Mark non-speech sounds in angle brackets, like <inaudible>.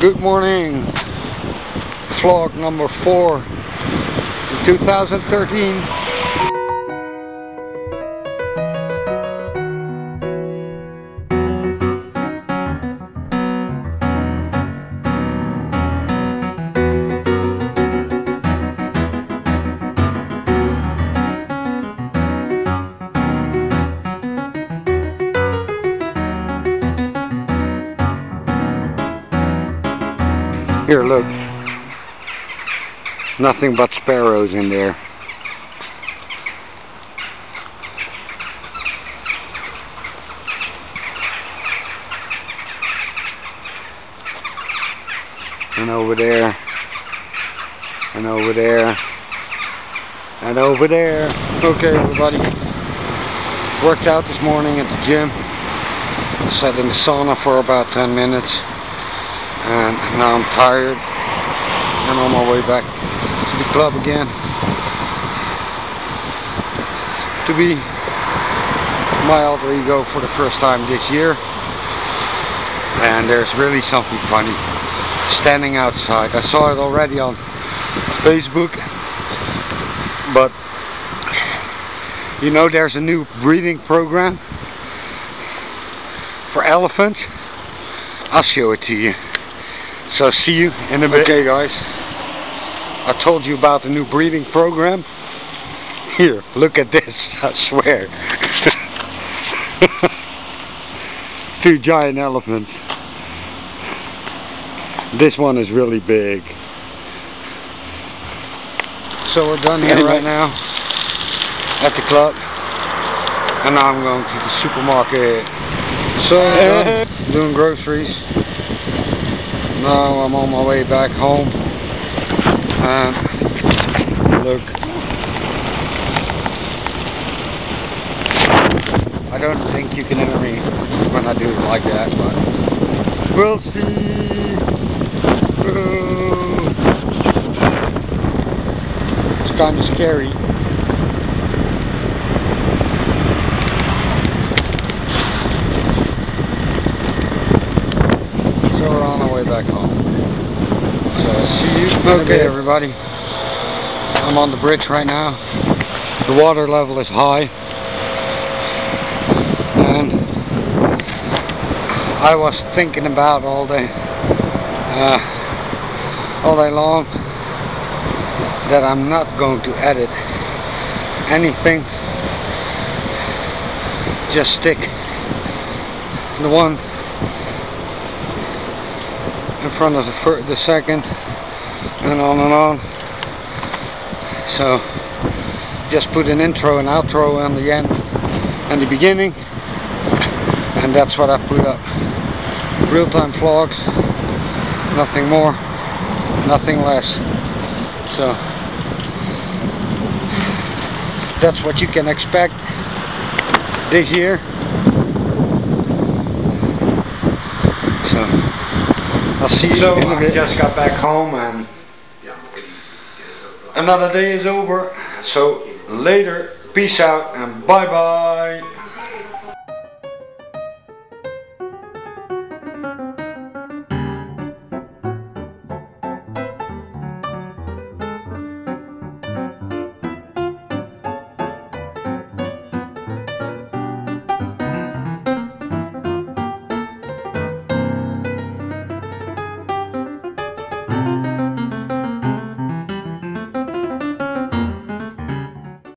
Good morning. Vlog number four, 2013. Here, look. Nothing but sparrows in there. And over there. And over there. And over there. Okay, everybody. Worked out this morning at the gym. Sat in the sauna for about 10 minutes and now I'm tired. And on my way back to the club again. To be my alter ego for the first time this year. And there's really something funny standing outside. I saw it already on Facebook. But you know there's a new breeding program for elephants. I'll show it to you so see you in a bit. Okay guys, I told you about the new breathing program. Here, look at this, <laughs> I swear. <laughs> Two giant elephants. This one is really big. So we're done here right now at the club. And now I'm going to the supermarket. So, <laughs> doing groceries. Now I'm on my way back home. And look. I don't think you can hear me when I do it like that, but we'll see. It's kind of scary. Back home. So see you. Okay, everybody. I'm on the bridge right now. The water level is high, and I was thinking about all day, uh, all day long, that I'm not going to edit anything. Just stick the one front of the, first, the second, and on and on. So, just put an intro and outro on the end and the beginning, and that's what I put up. Real-time vlogs, nothing more, nothing less. So, that's what you can expect this year. I'll see you so in a bit. I just got back home and another day is over. So later, peace out and bye bye.